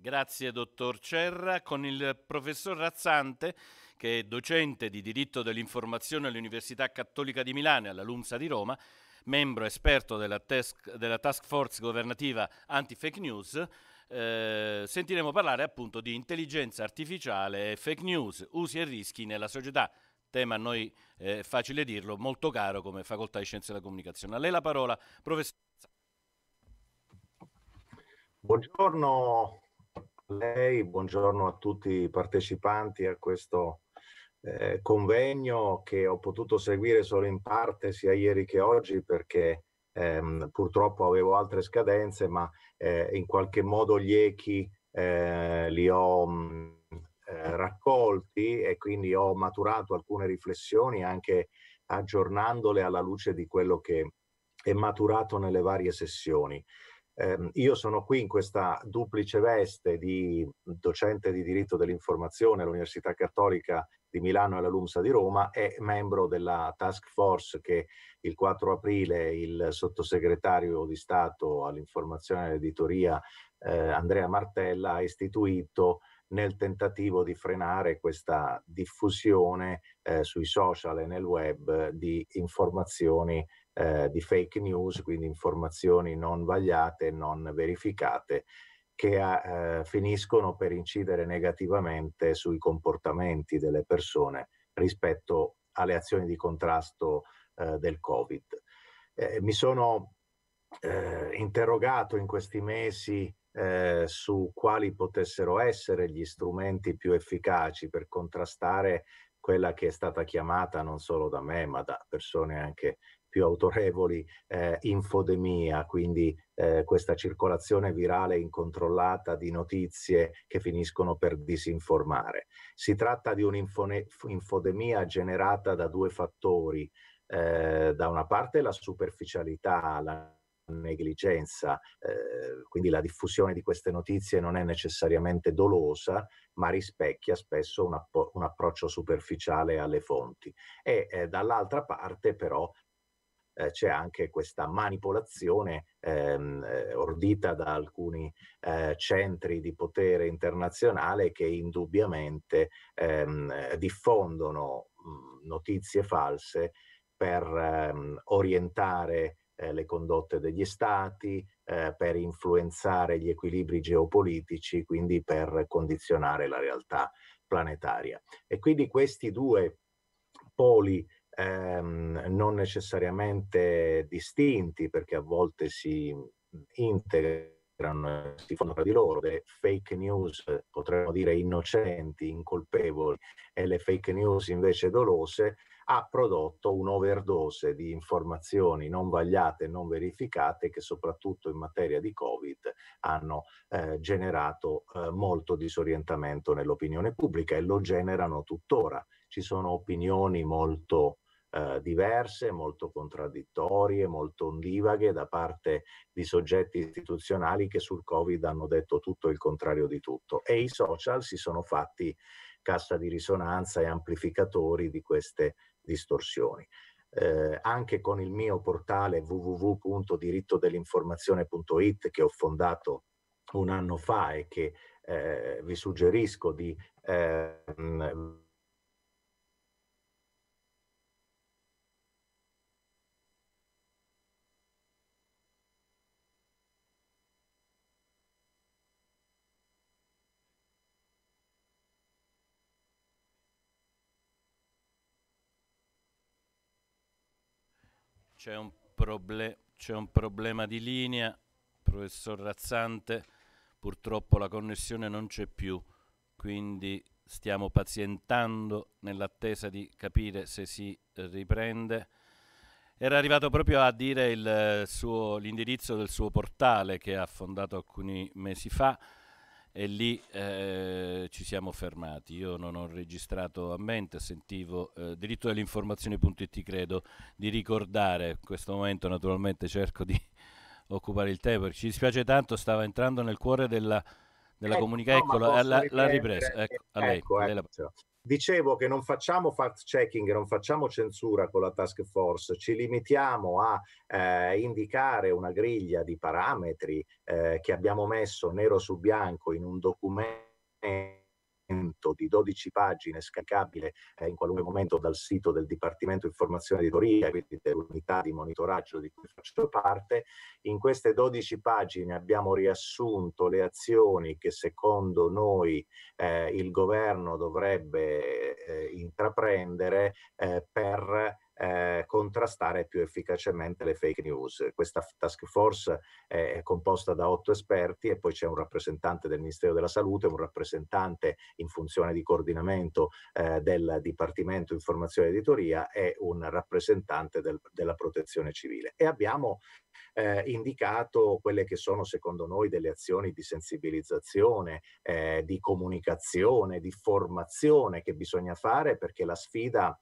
Grazie dottor Cerra. Con il professor Razzante, che è docente di diritto dell'informazione all'Università Cattolica di Milano e alla LUMSA di Roma, membro esperto della, task, della task force governativa anti-fake news, eh, sentiremo parlare appunto di intelligenza artificiale, fake news, usi e rischi nella società. Tema a noi eh, facile dirlo, molto caro come facoltà di scienze della comunicazione. A lei la parola, professor. Buongiorno lei, buongiorno a tutti i partecipanti a questo eh, convegno che ho potuto seguire solo in parte sia ieri che oggi perché ehm, purtroppo avevo altre scadenze, ma eh, in qualche modo gli echi eh, li ho mh, eh, raccolti e quindi ho maturato alcune riflessioni anche aggiornandole alla luce di quello che è maturato nelle varie sessioni. Eh, io sono qui in questa duplice veste di docente di diritto dell'informazione all'Università Cattolica di Milano e alla LUMSA di Roma e membro della task force che il 4 aprile il sottosegretario di Stato all'informazione e all'editoria eh, Andrea Martella ha istituito nel tentativo di frenare questa diffusione eh, sui social e nel web di informazioni eh, di fake news, quindi informazioni non vagliate, non verificate, che eh, finiscono per incidere negativamente sui comportamenti delle persone rispetto alle azioni di contrasto eh, del Covid. Eh, mi sono eh, interrogato in questi mesi eh, su quali potessero essere gli strumenti più efficaci per contrastare quella che è stata chiamata non solo da me, ma da persone anche più autorevoli, eh, infodemia, quindi eh, questa circolazione virale incontrollata di notizie che finiscono per disinformare. Si tratta di un'infodemia generata da due fattori. Eh, da una parte la superficialità, la negligenza, eh, quindi la diffusione di queste notizie non è necessariamente dolosa, ma rispecchia spesso un, app- un approccio superficiale alle fonti. E eh, dall'altra parte però eh, c'è anche questa manipolazione ehm, eh, ordita da alcuni eh, centri di potere internazionale che indubbiamente ehm, diffondono mh, notizie false per ehm, orientare eh, le condotte degli stati, eh, per influenzare gli equilibri geopolitici, quindi per condizionare la realtà planetaria. E quindi questi due poli ehm, non necessariamente distinti perché a volte si integrano, si fanno tra di loro, le fake news potremmo dire innocenti, incolpevoli e le fake news invece dolose, ha prodotto un'overdose di informazioni non vagliate e non verificate che soprattutto in materia di Covid hanno eh, generato eh, molto disorientamento nell'opinione pubblica e lo generano tuttora. Ci sono opinioni molto eh, diverse, molto contraddittorie, molto ondivaghe da parte di soggetti istituzionali che sul Covid hanno detto tutto il contrario di tutto. E i social si sono fatti cassa di risonanza e amplificatori di queste distorsioni. Eh, anche con il mio portale www.dirittodellinformazione.it che ho fondato un anno fa e che eh, vi suggerisco di eh, C'è un, proble- c'è un problema di linea, professor Razzante, purtroppo la connessione non c'è più, quindi stiamo pazientando nell'attesa di capire se si riprende. Era arrivato proprio a dire suo, l'indirizzo del suo portale che ha fondato alcuni mesi fa e lì eh, ci siamo fermati. Io non ho registrato a mente, sentivo eh, diritto dell'informazione.it credo di ricordare, in questo momento naturalmente cerco di occupare il tempo, ci dispiace tanto, stava entrando nel cuore della, della ecco, comunicazione, ecco, la, la, la, ripresa, ecco, a lei, ecco, lei la... Dicevo che non facciamo fact checking, non facciamo censura con la task force, ci limitiamo a eh, indicare una griglia di parametri eh, che abbiamo messo nero su bianco in un documento di 12 pagine scaricabile eh, in qualunque momento dal sito del Dipartimento Informazione Editoria, quindi dell'unità di monitoraggio di cui faccio parte. In queste 12 pagine abbiamo riassunto le azioni che secondo noi eh, il governo dovrebbe eh, intraprendere eh, per eh, contrastare più efficacemente le fake news. Questa task force è composta da otto esperti e poi c'è un rappresentante del Ministero della Salute, un rappresentante in funzione di coordinamento eh, del Dipartimento Informazione e Editoria e un rappresentante del, della Protezione Civile. E abbiamo eh, indicato quelle che sono secondo noi delle azioni di sensibilizzazione, eh, di comunicazione, di formazione che bisogna fare perché la sfida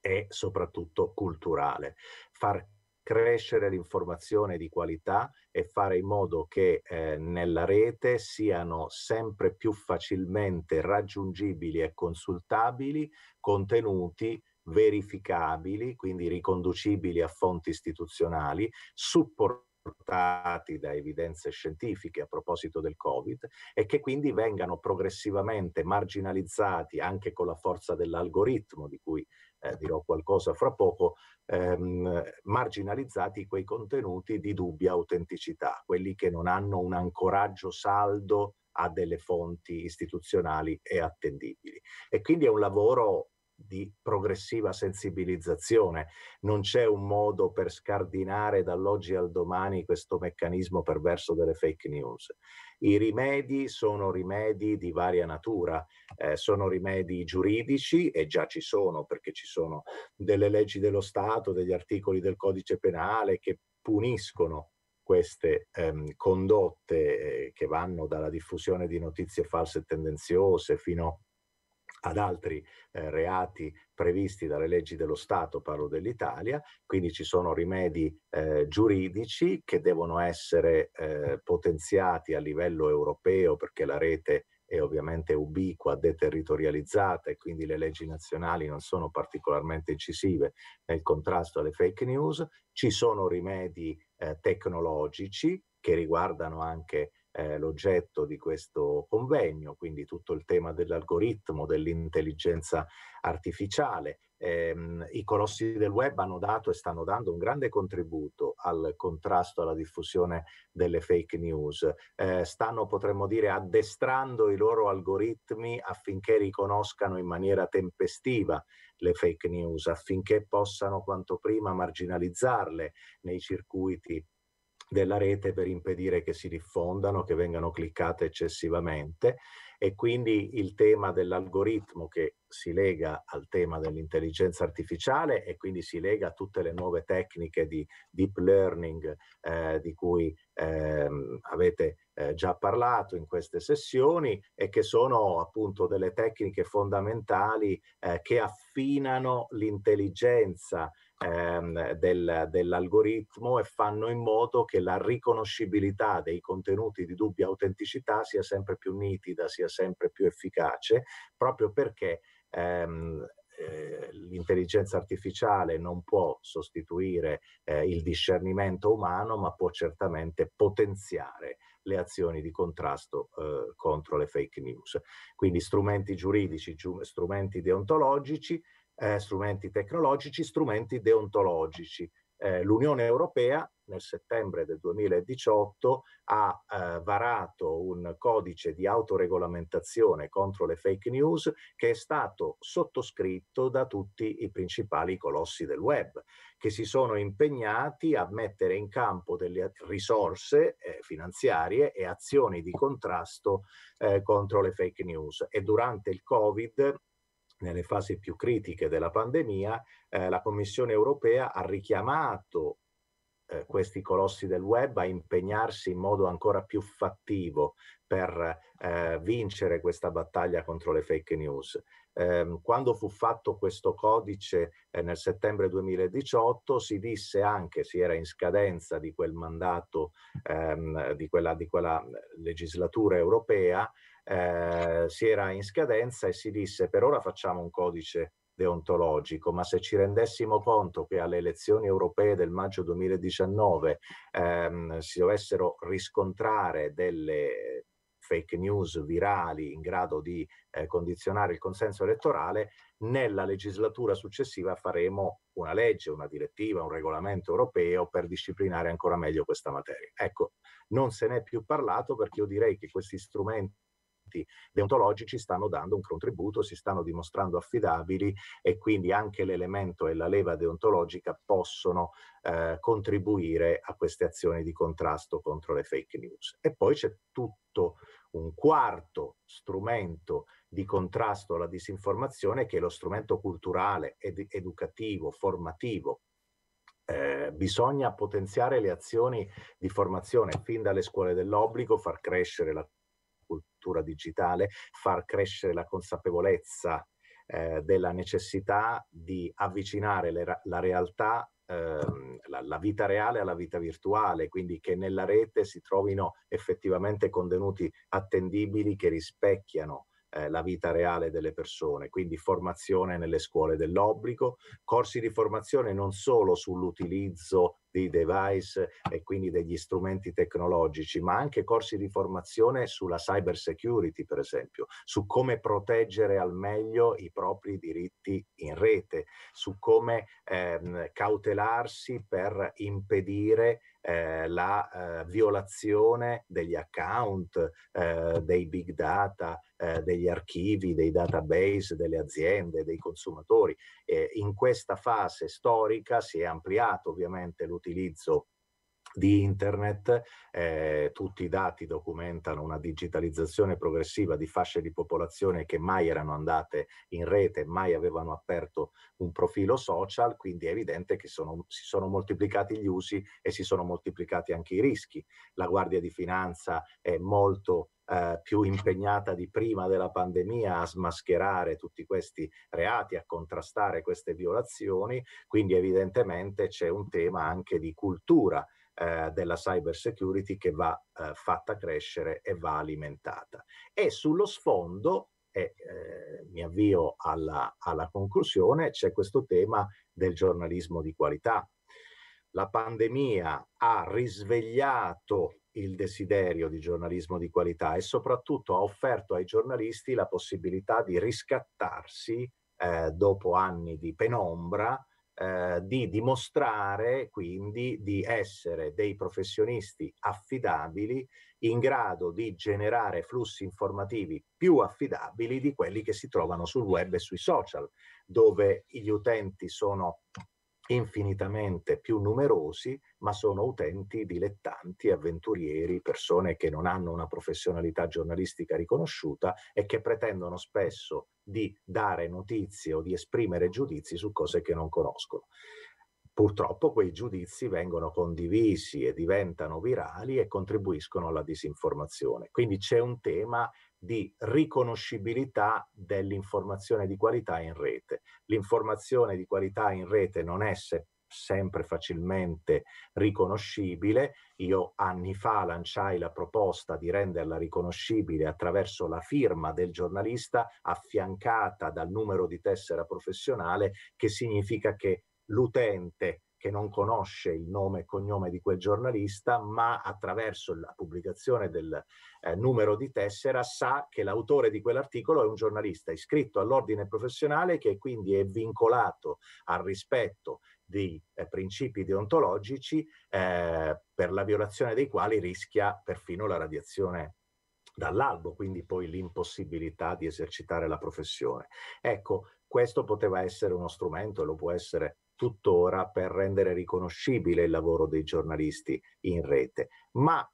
e soprattutto culturale. Far crescere l'informazione di qualità e fare in modo che eh, nella rete siano sempre più facilmente raggiungibili e consultabili contenuti verificabili, quindi riconducibili a fonti istituzionali, supportati da evidenze scientifiche a proposito del Covid e che quindi vengano progressivamente marginalizzati anche con la forza dell'algoritmo di cui eh, dirò qualcosa fra poco, ehm, marginalizzati quei contenuti di dubbia autenticità, quelli che non hanno un ancoraggio saldo a delle fonti istituzionali e attendibili. E quindi è un lavoro di progressiva sensibilizzazione. Non c'è un modo per scardinare dall'oggi al domani questo meccanismo perverso delle fake news. I rimedi sono rimedi di varia natura, eh, sono rimedi giuridici e già ci sono perché ci sono delle leggi dello Stato, degli articoli del codice penale che puniscono queste ehm, condotte eh, che vanno dalla diffusione di notizie false e tendenziose fino a ad altri eh, reati previsti dalle leggi dello Stato, parlo dell'Italia, quindi ci sono rimedi eh, giuridici che devono essere eh, potenziati a livello europeo perché la rete è ovviamente ubiqua, deterritorializzata e quindi le leggi nazionali non sono particolarmente incisive nel contrasto alle fake news. Ci sono rimedi eh, tecnologici che riguardano anche eh, l'oggetto di questo convegno, quindi tutto il tema dell'algoritmo, dell'intelligenza artificiale. Eh, I colossi del web hanno dato e stanno dando un grande contributo al contrasto alla diffusione delle fake news. Eh, stanno, potremmo dire, addestrando i loro algoritmi affinché riconoscano in maniera tempestiva le fake news, affinché possano quanto prima marginalizzarle nei circuiti della rete per impedire che si diffondano, che vengano cliccate eccessivamente. E quindi il tema dell'algoritmo che si lega al tema dell'intelligenza artificiale e quindi si lega a tutte le nuove tecniche di deep learning eh, di cui eh, avete eh, già parlato in queste sessioni e che sono appunto delle tecniche fondamentali eh, che affinano l'intelligenza ehm, del, dell'algoritmo e fanno in modo che la riconoscibilità dei contenuti di dubbia autenticità sia sempre più nitida, sia sempre più efficace, proprio perché ehm, eh, l'intelligenza artificiale non può sostituire eh, il discernimento umano, ma può certamente potenziare le azioni di contrasto eh, contro le fake news. Quindi strumenti giuridici, strumenti deontologici, eh, strumenti tecnologici, strumenti deontologici. Eh, L'Unione Europea nel settembre del 2018 ha eh, varato un codice di autoregolamentazione contro le fake news che è stato sottoscritto da tutti i principali colossi del web che si sono impegnati a mettere in campo delle risorse eh, finanziarie e azioni di contrasto eh, contro le fake news e durante il Covid nelle fasi più critiche della pandemia, eh, la Commissione europea ha richiamato eh, questi colossi del web a impegnarsi in modo ancora più fattivo per eh, vincere questa battaglia contro le fake news. Eh, quando fu fatto questo codice eh, nel settembre 2018 si disse anche, si era in scadenza di quel mandato, ehm, di, quella, di quella legislatura europea, eh, si era in scadenza e si disse per ora facciamo un codice deontologico, ma se ci rendessimo conto che alle elezioni europee del maggio 2019 ehm, si dovessero riscontrare delle fake news virali in grado di eh, condizionare il consenso elettorale, nella legislatura successiva faremo una legge, una direttiva, un regolamento europeo per disciplinare ancora meglio questa materia. Ecco, non se n'è più parlato perché io direi che questi strumenti deontologici stanno dando un contributo, si stanno dimostrando affidabili e quindi anche l'elemento e la leva deontologica possono eh, contribuire a queste azioni di contrasto contro le fake news. E poi c'è tutto un quarto strumento di contrasto alla disinformazione che è lo strumento culturale, ed educativo, formativo. Eh, bisogna potenziare le azioni di formazione fin dalle scuole dell'obbligo, far crescere la cultura digitale, far crescere la consapevolezza eh, della necessità di avvicinare le, la realtà ehm, la, la, vita reale alla vita virtuale, quindi che nella rete si trovino effettivamente contenuti attendibili che rispecchiano eh, la vita reale delle persone, quindi formazione nelle scuole dell'obbligo, corsi di formazione non solo sull'utilizzo di device e quindi degli strumenti tecnologici, ma anche corsi di formazione sulla cyber security, per esempio, su come proteggere al meglio i propri diritti in rete, su come ehm, cautelarsi per impedire eh, la eh, violazione degli account, eh, dei big data, eh, degli archivi, dei database delle aziende, dei consumatori. in questa fase storica si è ampliato ovviamente l'utilizzo di internet, eh, tutti i dati documentano una digitalizzazione progressiva di fasce di popolazione che mai erano andate in rete, mai avevano aperto un profilo social, quindi è evidente che sono, si sono moltiplicati gli usi e si sono moltiplicati anche i rischi. La Guardia di Finanza è molto eh, più impegnata di prima della pandemia a smascherare tutti questi reati, a contrastare queste violazioni, quindi evidentemente c'è un tema anche di cultura eh, della cyber security che va eh, fatta crescere e va alimentata. E sullo sfondo, e eh, mi avvio alla, alla conclusione, c'è questo tema del giornalismo di qualità. La pandemia ha risvegliato il desiderio di giornalismo di qualità e soprattutto ha offerto ai giornalisti la possibilità di riscattarsi eh, dopo anni di penombra eh, di dimostrare quindi di essere dei professionisti affidabili in grado di generare flussi informativi più affidabili di quelli che si trovano sul web e sui social, dove gli utenti sono infinitamente più numerosi, ma sono utenti dilettanti, avventurieri, persone che non hanno una professionalità giornalistica riconosciuta e che pretendono spesso di dare notizie o di esprimere giudizi su cose che non conoscono. Purtroppo quei giudizi vengono condivisi e diventano virali e contribuiscono alla disinformazione. Quindi c'è un tema di riconoscibilità dell'informazione di qualità in rete. L'informazione di qualità in rete non è se sempre facilmente riconoscibile. Io anni fa lanciai la proposta di renderla riconoscibile attraverso la firma del giornalista affiancata dal numero di tessera professionale, che significa che l'utente che non conosce il nome e cognome di quel giornalista, ma attraverso la pubblicazione del eh, numero di tessera sa che l'autore di quell'articolo è un giornalista iscritto all'ordine professionale che quindi è vincolato al rispetto dei eh, principi deontologici eh, per la violazione dei quali rischia perfino la radiazione dall'albo, quindi poi l'impossibilità di esercitare la professione. Ecco, questo poteva essere uno strumento e lo può essere tuttora per rendere riconoscibile il lavoro dei giornalisti in rete. Ma,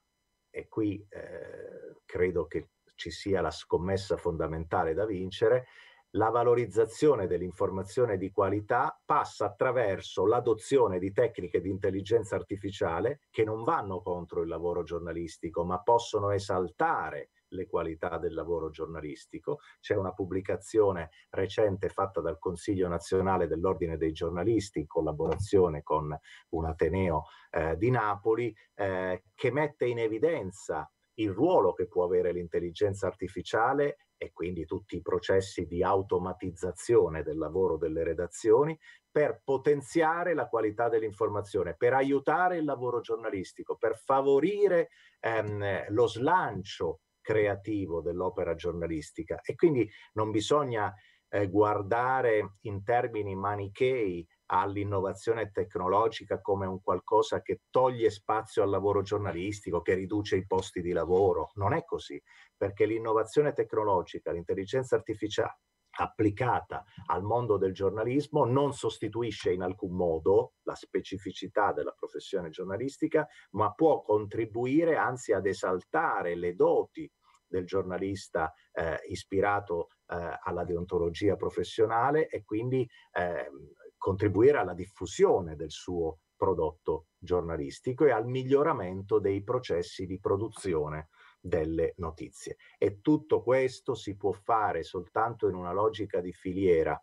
e qui eh, credo che ci sia la scommessa fondamentale da vincere, la valorizzazione dell'informazione di qualità passa attraverso l'adozione di tecniche di intelligenza artificiale che non vanno contro il lavoro giornalistico, ma possono esaltare le qualità del lavoro giornalistico. C'è una pubblicazione recente fatta dal Consiglio nazionale dell'Ordine dei giornalisti in collaborazione con un Ateneo eh, di Napoli eh, che mette in evidenza il ruolo che può avere l'intelligenza artificiale e quindi tutti i processi di automatizzazione del lavoro delle redazioni per potenziare la qualità dell'informazione, per aiutare il lavoro giornalistico, per favorire ehm, lo slancio creativo dell'opera giornalistica e quindi non bisogna eh, guardare in termini manichei all'innovazione tecnologica come un qualcosa che toglie spazio al lavoro giornalistico, che riduce i posti di lavoro. Non è così, perché l'innovazione tecnologica, l'intelligenza artificiale applicata al mondo del giornalismo non sostituisce in alcun modo la specificità della professione giornalistica, ma può contribuire anzi ad esaltare le doti del giornalista eh, ispirato eh, alla deontologia professionale e quindi eh, contribuire alla diffusione del suo prodotto giornalistico e al miglioramento dei processi di produzione delle notizie. E tutto questo si può fare soltanto in una logica di filiera,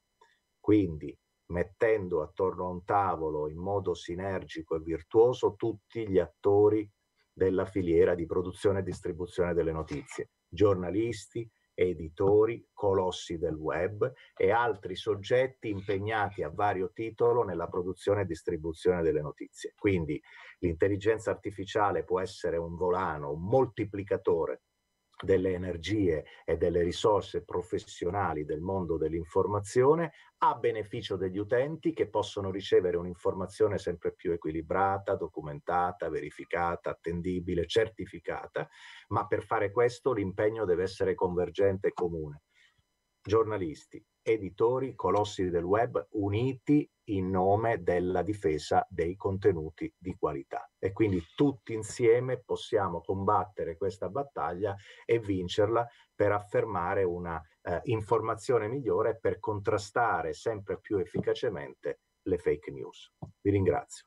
quindi mettendo attorno a un tavolo in modo sinergico e virtuoso tutti gli attori della filiera di produzione e distribuzione delle notizie, giornalisti, editori, colossi del web e altri soggetti impegnati a vario titolo nella produzione e distribuzione delle notizie. Quindi l'intelligenza artificiale può essere un volano, un moltiplicatore delle energie e delle risorse professionali del mondo dell'informazione a beneficio degli utenti che possono ricevere un'informazione sempre più equilibrata, documentata, verificata, attendibile, certificata, ma per fare questo l'impegno deve essere convergente e comune. Giornalisti, editori, colossi del web uniti in nome della difesa dei contenuti di qualità. E quindi tutti insieme possiamo combattere questa battaglia e vincerla per affermare una eh, informazione migliore per contrastare sempre più efficacemente le fake news. Vi ringrazio.